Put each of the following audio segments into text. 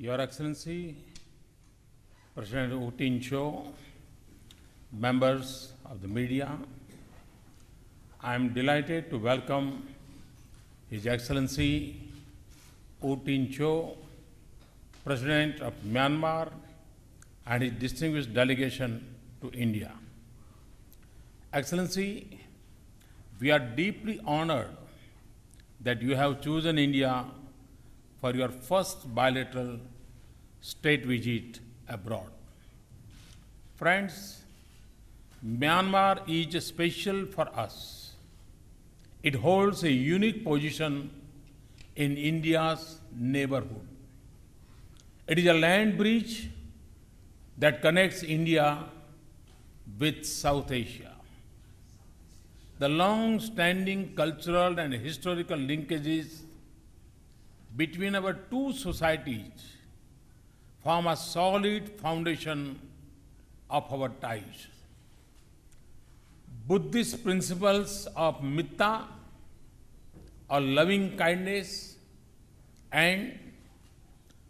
Your Excellency, President U Htin Kyaw, members of the media, I am delighted to welcome His Excellency U Htin Kyaw, President of Myanmar, and his distinguished delegation to India. Excellency, we are deeply honored that you have chosen India for your first bilateral state visit abroad. Friends, Myanmar is special for us. It holds a unique position in India's neighborhood. It is a land bridge that connects India with South Asia. The long standing cultural and historical linkages between our two societies form a solid foundation of our ties. Buddhist principles of metta or loving kindness and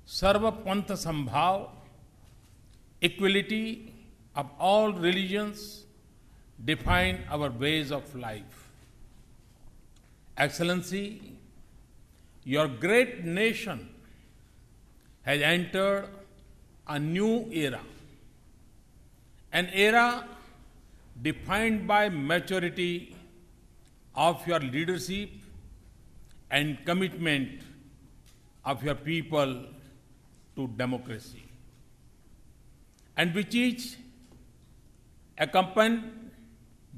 sarva pantha sambhav equality of all religions define our ways of life. Excellency, your great nation has entered a new era, an era defined by maturity of your leadership and commitment of your people to democracy, and which is accompanied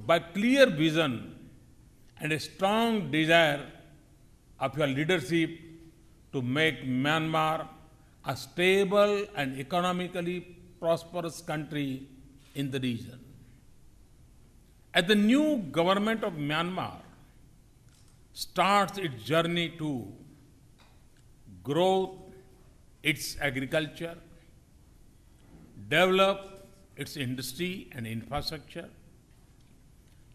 by clear vision and a strong desire of your leadership to make Myanmar a stable and economically prosperous country in the region. As the new government of Myanmar starts its journey to grow its agriculture, develop its industry and infrastructure,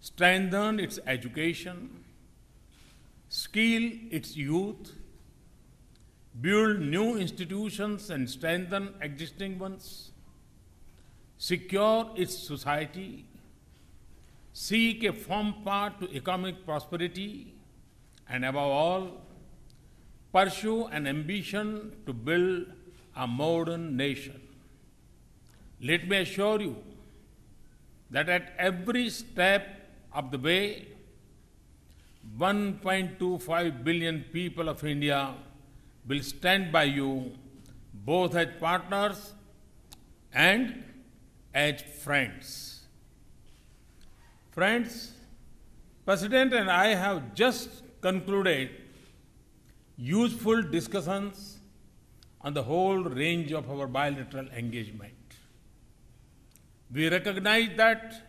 strengthen its education, skill its youth, build new institutions and strengthen existing ones, secure its society, seek a firm path to economic prosperity, and above all, pursue an ambition to build a modern nation. Let me assure you that at every step of the way, 1.25 billion people of India will stand by you both as partners and as friends. Friends, President and I have just concluded useful discussions on the whole range of our bilateral engagement. We recognize that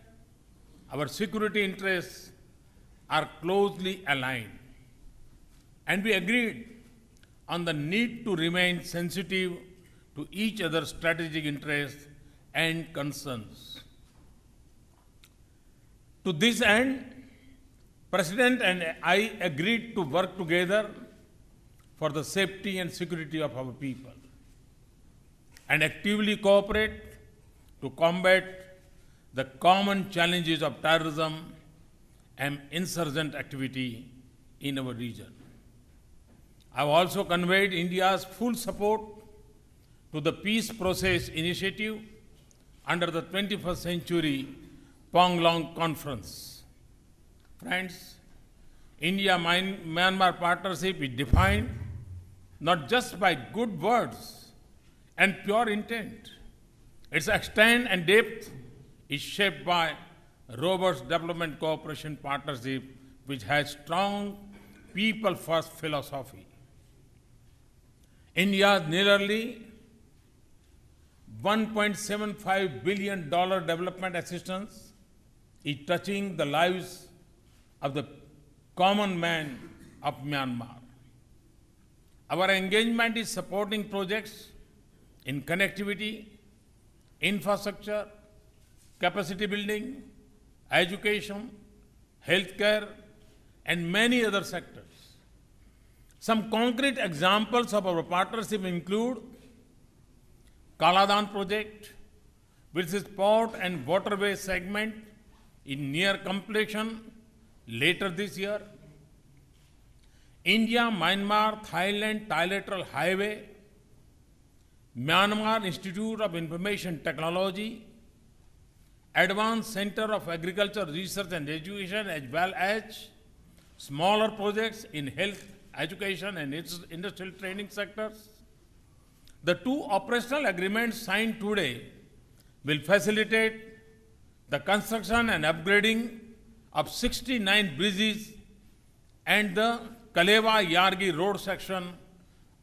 our security interests are closely aligned, and we agreed on the need to remain sensitive to each other's strategic interests and concerns. To this end, President and I agreed to work together for the safety and security of our people and actively cooperate to combat the common challenges of terrorism and insurgent activity in our region. I have also conveyed India's full support to the Peace Process Initiative under the 21st Century Panglong Conference. Friends, India-Myanmar partnership is defined not just by good words and pure intent. Its extent and depth is shaped by robust development cooperation partnership which has strong people first philosophy. India's nearly $1.75 billion development assistance is touching the lives of the common man of Myanmar. Our engagement is supporting projects in connectivity, infrastructure, capacity building, education, healthcare, and many other sectors. Some concrete examples of our partnership include Kaladan project, which is port and waterway segment in near completion later this year. India, Myanmar, Thailand trilateral highway, Myanmar Institute of Information Technology, Advanced Center of Agriculture Research and Education, as well as smaller projects in health, education, and industrial training sectors. The two operational agreements signed today will facilitate the construction and upgrading of 69 bridges and the Kalewa Yagyi road section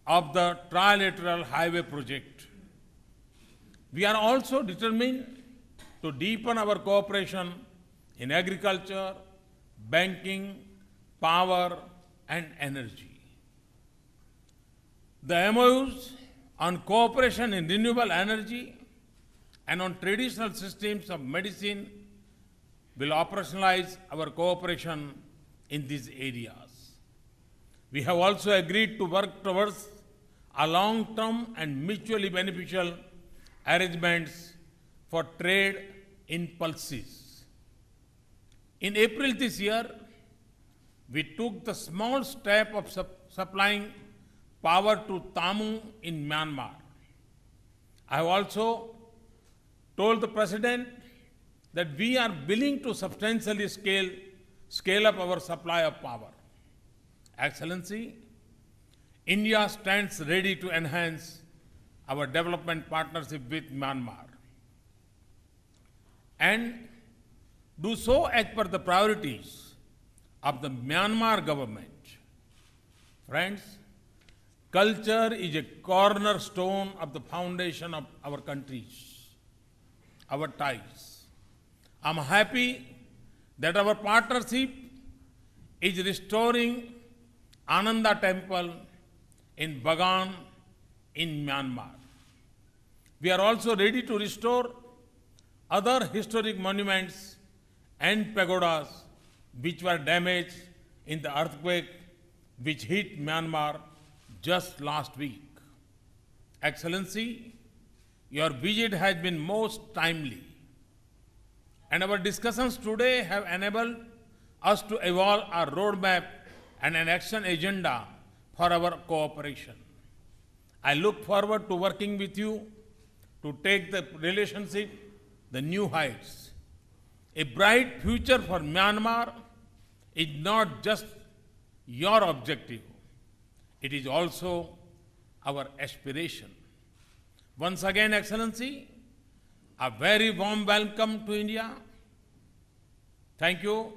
of the trilateral highway project. We are also determined to deepen our cooperation in agriculture, banking, power, and energy. The MOUs on cooperation in renewable energy and on traditional systems of medicine will operationalize our cooperation in these areas. We have also agreed to work towards a long-term and mutually beneficial arrangements for trade in pulses. In April this year, we took the small step of su supplying power to Tamu in Myanmar. I have also told the President that we are willing to substantially scale, scale up our supply of power. Excellency, India stands ready to enhance our development partnership with Myanmar and do so as per the priorities of the Myanmar government. Friends, culture is a cornerstone of the foundation of our countries, our ties. I'm happy that our partnership is restoring Ananda Temple in Bagan in Myanmar. We are also ready to restore other historic monuments and pagodas which were damaged in the earthquake which hit Myanmar just last week. Excellency, your visit has been most timely, and our discussions today have enabled us to evolve our roadmap and an action agenda for our cooperation. I look forward to working with you to take the relationship the new heights. A bright future for Myanmar is not just your objective, it is also our aspiration. Once again, Excellency, a very warm welcome to India. Thank you